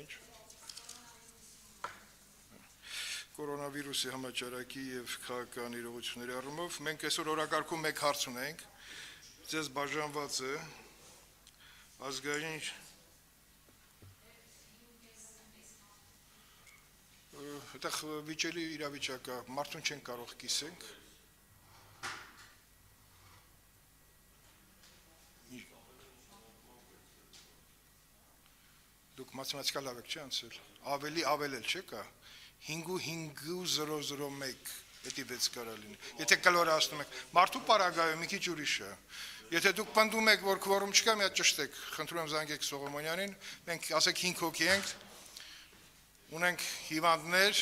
Ինչ կորոնավիրուսի համաճարակի եւ քաղաքական իրողությունների առումով մենք այսօր օրակարգում մեկ հարց ունենք։ Ձեզ բաժանված է ազգային այդտեղ վիճելի իրավիճակը մարդուն չեն կարող կիսենք դուք մաթեմատիկա լավ եք չի անցել ավելի ավելել չէ կա 5.5001 Պետի 6 կարա լինի։ Եթե կլորացնում եք, մարդու պարագայում մի քիչ ուրիշ է։ Եթե դուք պնդում եք, որ քվորում չկա, մի հատ ճշտեք, խնդրում եմ զանգեք Սողոմոնյանին, մենք ասեք 5 հոգի ենք, ունենք հիվանդներ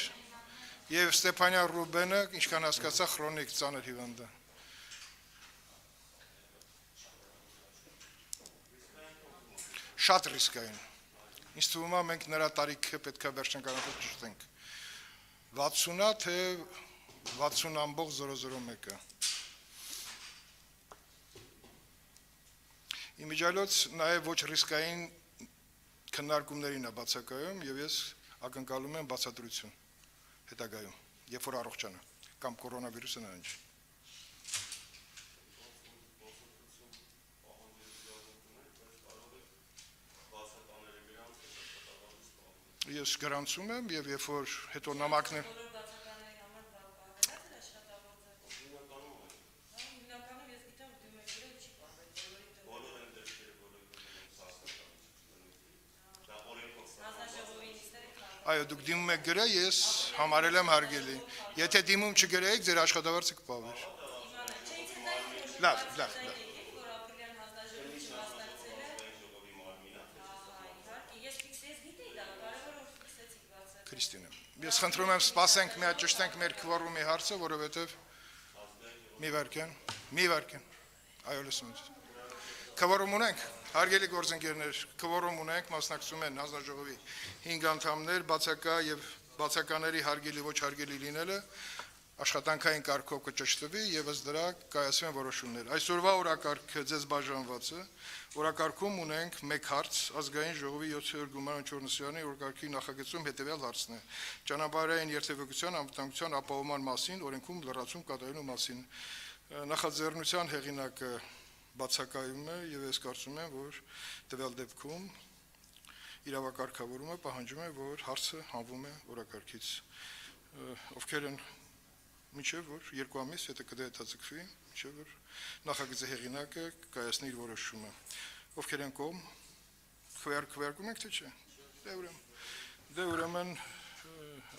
եւ Ստեփանյան Ռուբենը, ինչքան հասկացա, քրոնիկ ծանր հիվանդ է։ Շատ ռիսկային։ Ինչ թվում է մենք նրա տարիքը պետքա վերջին կանոնով ճշտենք։ 60-ա թե 60.001-ը։ Իմիջալոց նաև ոչ ռիսկային քննարկումներին է բացակայում եւ ես ակնկալում եմ բացատրություն հետագայում, երբ որ առողջանա կամ կորոնավիրուսը նրան չի։ ես գրանցում եմ եւ երբ որ հետո նամակներ Այո, դուք դիմում եք գրը, ես համարել եմ հարգելի։ Եթե դիմում չգրեիք, ձեր աշխատավարձը կպավեր։ Լավ, լավ, լավ։ Քրիստինա։ Ես խնդրում եմ սպասենք մի հատ ճշտենք մեր քվորումի հարցը, որովհետև մի վարքան, մի վարքան։ Այո, լսում եմ։ Քվորում ունենք, հարգելի գործընկերներ, քվորում ունենք, մասնակցում են հանձնաժողովի 5 անդամներ, բացակա եւ բացակաների հարգելի ոչ հարգելի լինելը աշխատանքային կարգով կճշտվի եւ ըստ դրա կայացվեն որոշումներ։ Այսօրվա օրակարգը ձեզ բաժանված է։ Օրակարգում ունենք մեկ հարց ազգային ժողովի 7-րդ գումարան 4-յանի օրակարգի նախագծում հետեւյալ հարցն է։ Ճանապարհային երթևեկության անվտանգության ապահովման մասին օրենքում լրացում կատարելու մասին։ Նախաձեռնության հեղինակը բացակայում է եւ ես կարծում եմ, որ տվյալ դեպքում իրավակարգավորումը պահանջում է, որ հարցը հանվում է օրակարգից ովքեր են միջև որ երկու ամիս հետո կդետացկվի, միջև որ նախագծի հեղինակը կայացնի իր որոշումը։ Ովքեր են կողմ, քվեար քվեարկում եք թե չէ։ Դե ուրեմն դե ուրեմն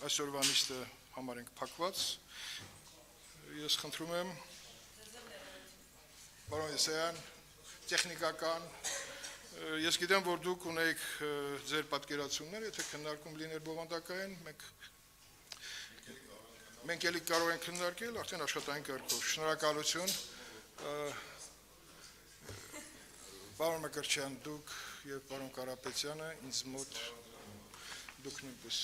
այսօրվա նիստը համարենք փակված։ Ես խնդրում եմ Պարոն Եսայան, տեխնիկական Ես գիտեմ, որ դուք ունեիք ձեր պատկերացումներ, եթե քննարկում լիներ բովանդակային, մենք մենք ելի կարող ենք քննարկել արդեն աշխատանքի կարգով։ Շնորհակալություն։ Պարոն Մկրտչյան, դուք եւ պարոն Կարապետյանը ինձ մոտ դուք նույնպես